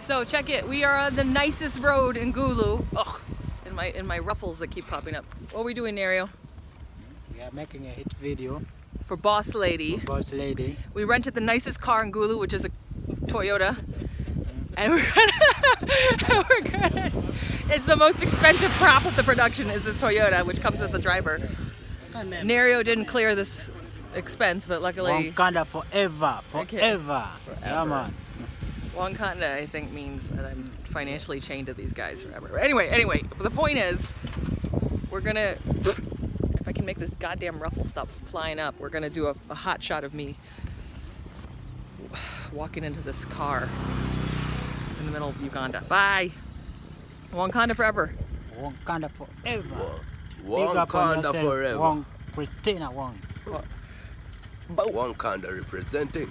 So check it. We are on the nicest road in Gulu. Oh, in my in my ruffles that keep popping up. What are we doing, Nerio? We are making a hit video For Boss Lady. for Boss Lady. We rented the nicest car in Gulu, which is a Toyota. And we're gonna, we're gonna, it's the most expensive prop of the production is this Toyota, which comes with the driver. Nerio didn't clear this expense, but luckily Wakanda forever, Okay. forever. Yeah, man. Wakanda, I think, means that I'm financially chained to these guys forever. But anyway, anyway, the point is, we're gonna, if I can make this goddamn ruffle stop flying up, we're gonna do a, a hot shot of me walking into this car in the middle of Uganda. Bye. Wakanda forever. Wakanda forever. Big up on Wakanda yourself, forever. Wong, Kristina Wong. Wakanda representing.